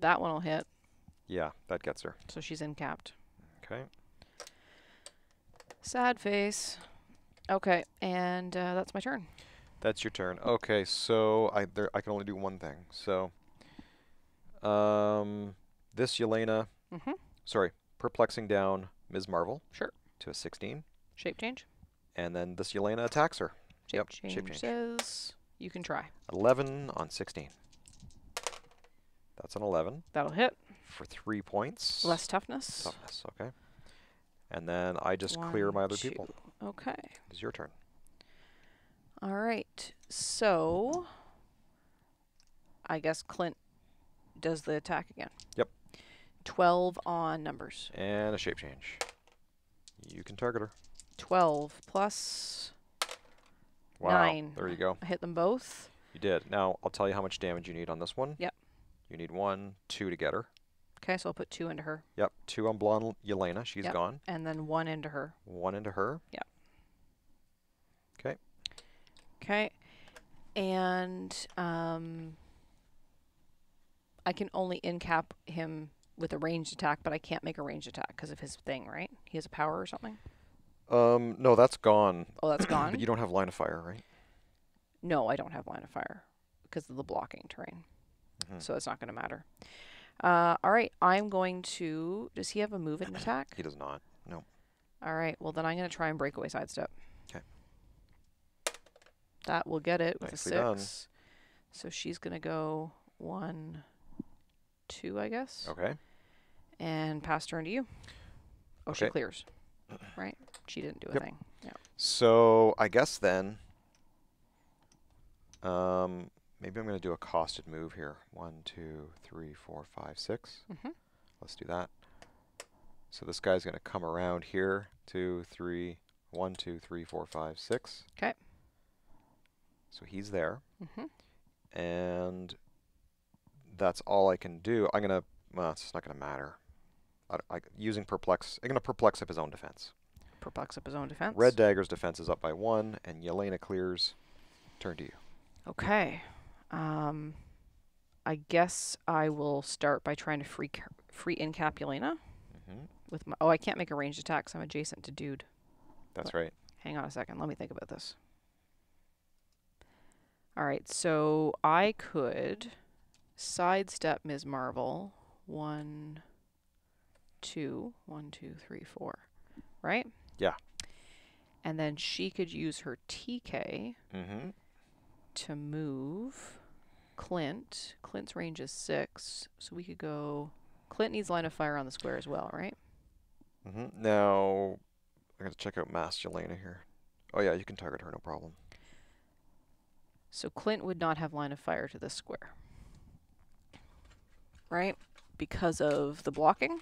That one will hit. Yeah, that gets her. So she's in capped. Okay. Sad face. Okay, and uh, that's my turn. That's your turn. Okay, so I there I can only do one thing. So um this Yelena Mm-hmm. sorry, perplexing down Ms. Marvel. Sure. To a sixteen. Shape change. And then this Yelena attacks her. Shape Yep, change, shape change. says you can try. Eleven on sixteen. That's an eleven That'll hit. for three points. Less toughness. toughness, okay. And then I just clear my other two. people. Okay. It's your turn. All right. So I guess Clint does the attack again. Yep. 12 on numbers. And a shape change. You can target her. 12 plus Wow. Nine. There you go. I hit them both. You did. Now I'll tell you how much damage you need on this one. Yep. You need one, two to get her. Okay, so I'll put 2 into her Yep. Two on blonde Yelena. She's Yep. gone. and then 1 into her. One into her. Yep. Okay. Okay. and um, I can only incap him with a ranged attack, but I can't make a ranged attack because of his thing, right? He has a power or something. Um, no, that's gone. Oh, that's gone. But you don't have line of fire, right? no, I don't have line of fire because of the blocking terrain, Mhm. so it's not going to matter. Uh, all right, I'm going to. Does he have a move and attack? He does not. No. All right, well then I'm going to try and breakaway sidestep. 'Kay. That will get it with Nicely a done. six. So she's going to go one, two, I guess, Okay. and pass turn to you. Oh, she clears. Right? She didn't do a Yep. thing. Yeah. So I guess then, um, maybe I'm going to do a costed move here. One, two, three, four, five, six. Mhm. Let's do that. So this guy's going to come around here. Two, three, one, two, three, four, five, six. 'Kay. So he's there, Mhm. and that's all I can do. I'm gonna. Well, it's not gonna matter. I, I, using perplex, I'm gonna perplex up his own defense. Perplex up his own defense. Red Dagger's defense is up by one, and Yelena clears. Turn to you. Okay. Um, I guess I will start by trying to free free Incapulina hmm with my. Oh, I can't make a ranged attack 'cause I'm adjacent to dude. That's right. Hang on a second. Let me think about this. All right, so I could sidestep Ms. Marvel. One, two, one, two, three, four. Right? Yeah. And then she could use her TK Mm-hmm. to move Clint. Clint's range is six, so we could go. Clint needs line of fire on the square as well, right? Mm-hmm. Now, I'm gonna check out Masked Yelena here. Oh yeah, you can target her, no problem. So Clint would not have line of fire to this square. Right? Because of the blocking.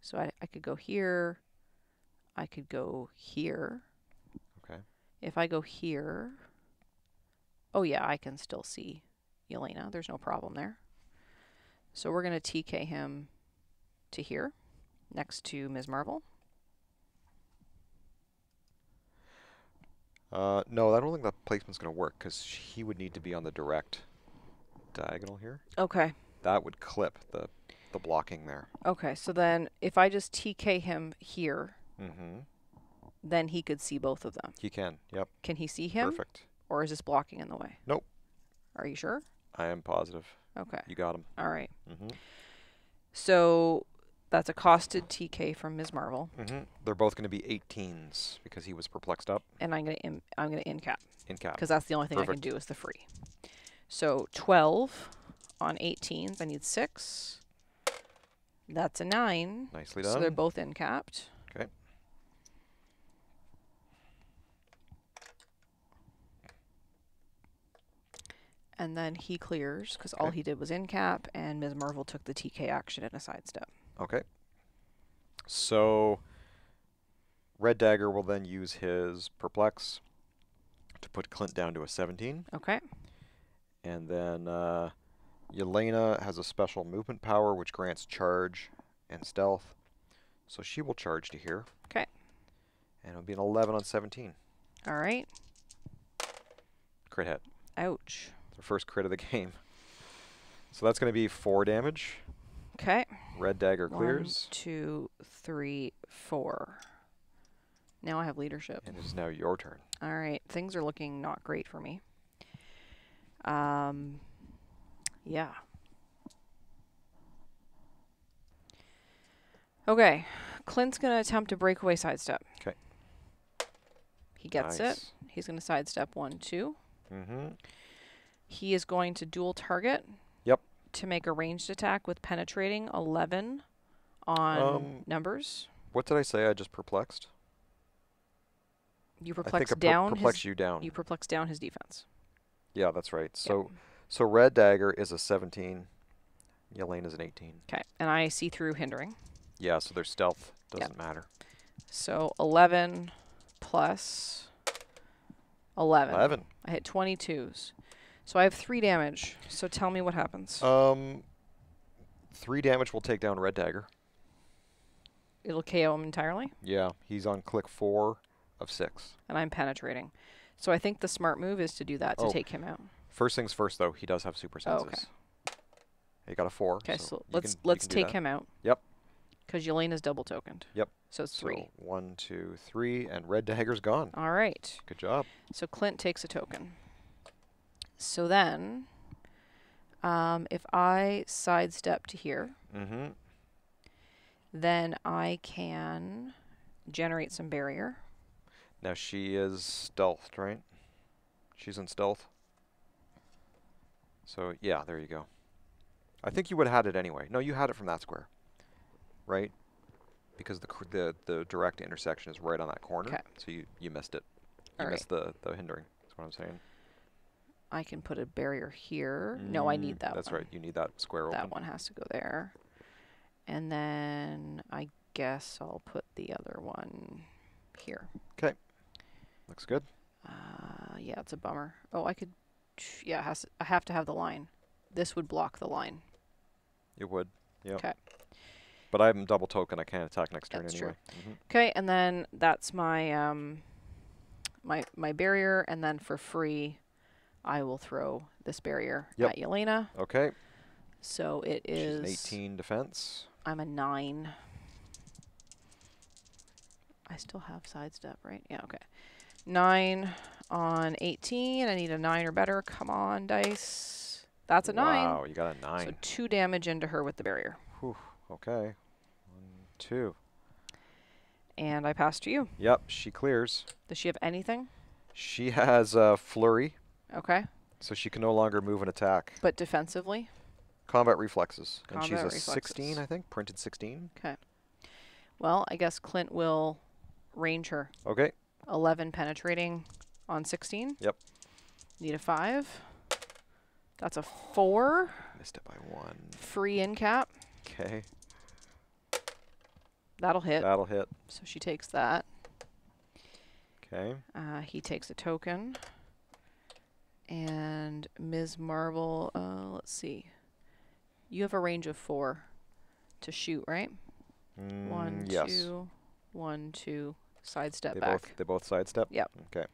So I, I could go here. I could go here. If I go here. Oh, yeah, I can still see Yelena. There's no problem there. So we're going to TK him to here, next to Ms. Marvel. Uh, no, I don't think that placement's gonna work because he would need to be on the direct diagonal here. Okay. That would clip the the blocking there. Okay, so then if I just TK him here, Mm-hmm. Then he could see both of them. He can. Yep. Can he see him? Perfect. Or is this blocking in the way? Nope. Are you sure? I am positive. Okay. You got him. All right. Mm-hmm. So that's a costed TK from Ms. Marvel, Mm-hmm. They're both gonna be 18s because he was perplexed up and I'm gonna I'm gonna in cap in cap. because that's the only thing I can do is the free. So 12 on 18s. I need six. That's a nine. Nicely done. So they're both in capped. Okay. And then he clears because all Okay. he did was in cap, and Ms. Marvel took the TK action in a sidestep. Okay. So Red Dagger will then use his perplex to put Clint down to a 17. Okay. And then uh, Yelena has a special movement power which grants charge and stealth. So she will charge to here. 'Kay. And it'll be an 11 on 17. All right. Crit hit. Ouch. It's her first crit of the game. So that's going to be 4 damage. Okay. Red Dagger clears. two, three, four. Now I have leadership. And it is now your turn. All right. Things are looking not great for me. Um, yeah. Okay. Clint's going to attempt to breakaway sidestep. 'Kay. He gets it. He's going to sidestep one, two. Mm-hmm. He is going to dual target. Yep. To make a ranged attack with penetrating 11 on Um, numbers. What did I say? I just perplexed? You think perplex I per- down perplex his, you down. you perplex down his defense. Yeah, that's right. Yep. So so Red Dagger is a 17. Yelena is an 18. Okay, and I see through hindering. Yeah, so their stealth doesn't matter. So 11 plus 11. 11. I hit 22s. So I have 3 damage. So tell me what happens. Um, three damage will take down Red Dagger. It'll KO him entirely. Yeah, he's on click four of six. and I'm penetrating. So I think the smart move is to do that to Oh. take him out. First things first, though, he does have super Oh, senses. okay. He got a four. Okay, so so, let's can- let's take him out. Yep. Because Yelena's double tokened. Yep. So it's three. So one, two, three, and red dagger's gone. All right. Good job. So Clint takes a token. So then, um, if I sidestep to here, Mm-hmm. then I can generate some barrier. Now she is stealthed, right? She's in stealth. So yeah, there you go. I think you would have had it anyway. No, you had it from that square, right? Because the cr- the the direct intersection is right on that corner. 'Kay. So you you missed it. You All missed the the hindering. That's what I'm saying. I can put a barrier here. No, I Mm, need that That's one. right. You need that square open. That one has to go there. And then I guess I'll put the other one here. Okay. Looks good. Uh, yeah, it's a bummer. Oh, I could. Yeah, has. I have to have the line. This would block the line. It would. Yeah. Okay. But I'm double token. I can't attack next turn That's true. anyway. Mhm. Okay, and then that's my um, my my barrier, and then for free, I will throw this barrier Yep. at Yelena. Okay. So it is. She's an 18 defense. I'm a nine. I still have sidestep, right? Yeah, okay. Nine on 18. I need a nine or better. Come on, dice. That's a nine. Wow, you got a nine. So two damage into her with the barrier. Whew, okay. One, two. And I pass to you. Yep, she clears. Does she have anything? She has a flurry, Okay. so she can no longer move and attack. But defensively? Combat reflexes. and she's a Combat 16. I think. Printed 16. Okay. Well, I guess Clint will range her. Okay. 11 penetrating on 16. Yep. Need a 5. That's a 4. Missed it by one. Free in cap. Okay. That'll hit. That'll hit. So she takes that. Okay. Uh, he takes a token. And Ms. Marvel, uh, let's see. You have a range of 4 to shoot, right? Mm, One, yes. two, one, two. Sidestep They back. both they both sidestep. Yep. Okay.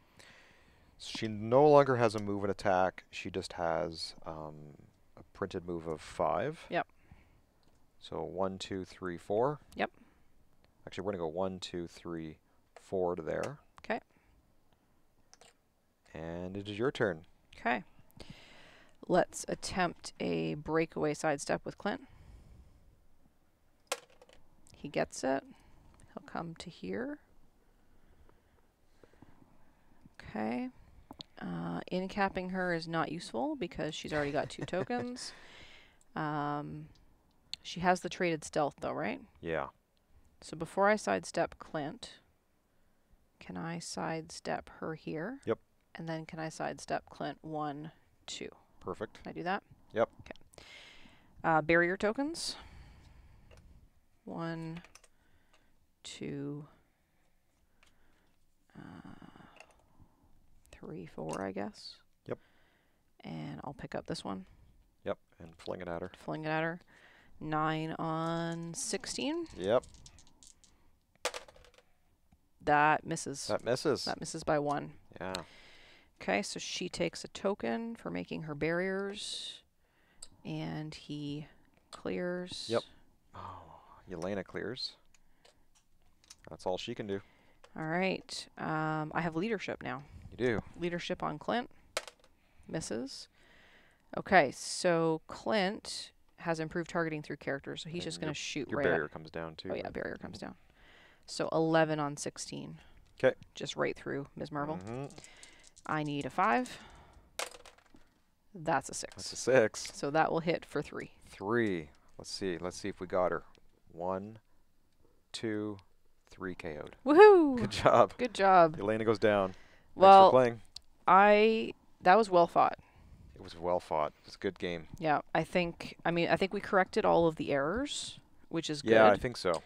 She no longer has a move and attack. She just has um, a printed move of five. Yep. So one, two, three, four. Yep. Actually, we're gonna go one, two, three, four to there. 'Kay. And it is your turn. Okay. Let's attempt a breakaway sidestep with Clint. He gets it. He'll come to here. Okay. Uh, incapping her is not useful because she's already got two tokens. Um, she has the traded stealth though, right? Yeah. So before I sidestep Clint, can I sidestep her here? Yep. And then can I sidestep Clint one, two? Perfect. Can I do that? Yep. Okay. Uh, barrier tokens. One, two, uh, three, four, I guess. Yep. And I'll pick up this one, Yep. And fling it at her. fling it at her. Nine on 16. Yep. That misses. That misses. That misses by one. yeah. Okay, so she takes a token for making her barriers, and he clears. Yep. Oh, Yelena clears. That's all she can do. All right. Um, I have leadership now. You do. Leadership on Clint. Misses. Okay, so Clint has improved targeting through characters, so he's And just going to shoot Your right barrier comes down too. Oh yeah, right? barrier comes down. So 11 on 16. Okay. Just right through Ms. Marvel. Mhm. I need a 5. That's a 6. That's a six. So that will hit for 3. Three. Let's see. Let's see if we got her. One, two, three KO'd. Woohoo! Good job. Good job. Yelena goes down. Thanks for Well, playing. I that was well fought. It was well fought. It was a good game. Yeah, I think I mean I think we corrected all of the errors, which is good. Yeah, I think so.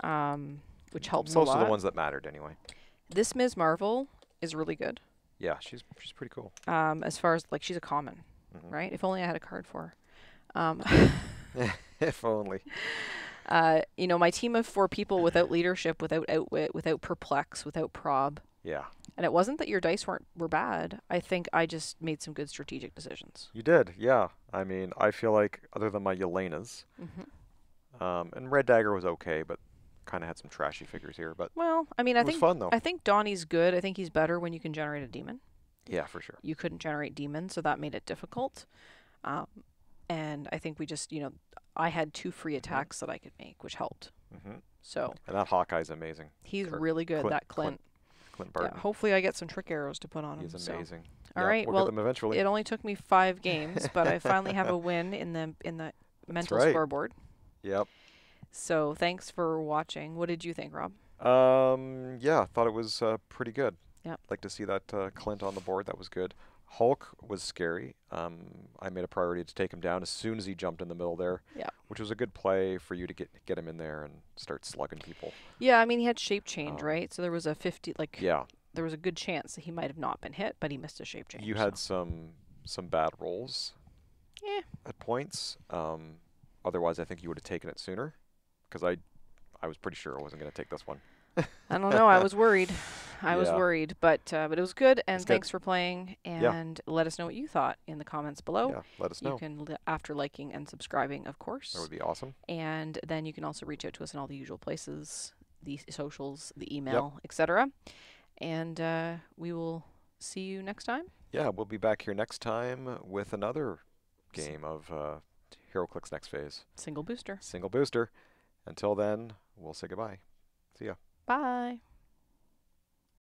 um, which helps Most a lot. of the ones that mattered anyway. This Ms. Marvel is really good. Yeah, she's she's pretty cool. Um, as far as like she's a common, Mhm. right? If only I had a card for her. Um, if only. uh, you know, my team of four people without leadership, without outwit, without perplex, without prob, Yeah, And it wasn't that your dice weren't were bad. I think I just made some good strategic decisions. you did. Yeah, I mean, I feel like other than my Yelenas, hmm um, and Red Dagger was okay, but kind of had some trashy figures here. But Well, I mean, I think fun though. I think Donnie's good. I think he's better when you can generate a demon. yeah, for sure. You couldn't generate demons, so that made it difficult. Um, and I think we just, you know, I had two free attacks that I could make, which helped. hmm So And that Hawkeye's amazing. he's Or really good. Clint- that Clint. Clint Yeah, Barton. hopefully I get some trick arrows to put on him. He's so. amazing. All Yeah, right, We'll well, get them eventually. It only took me five games, but I finally have a win in the in the mental right. scoreboard. Yep. So thanks for watching. What did you think, Rob? Um, yeah, I thought it was uh, pretty good. Yep. Like to see that uh, Clint on the board. That was good. Hulk was scary. Um, I made a priority to take him down as soon as he jumped in the middle there. Yep. Which was a good play for you to get get him in there and start slugging people. Yeah, I mean he had shape change, Um, right? So there was a fifty like Yeah. there was a good chance that he might have not been hit, but he missed a shape change. You so. had some some bad rolls. Yeah. At points. Um, otherwise, I think you would have taken it sooner, because I, I was pretty sure I wasn't going to take this one. I don't know. I was worried. I was worried, but uh, but it was good. And It's good. thanks for playing. And let us know what you thought in the comments below. yeah. Let us know. You can li- after liking and subscribing, of course. That would be awesome. and then you can also reach out to us in all the usual places, the socials, the email, etc. And uh, we will see you next time. Yeah, we'll be back here next time with another game of uh, HeroClix next phase. Single booster. Single booster. Until then, we'll say goodbye. See ya. Bye.